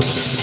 you.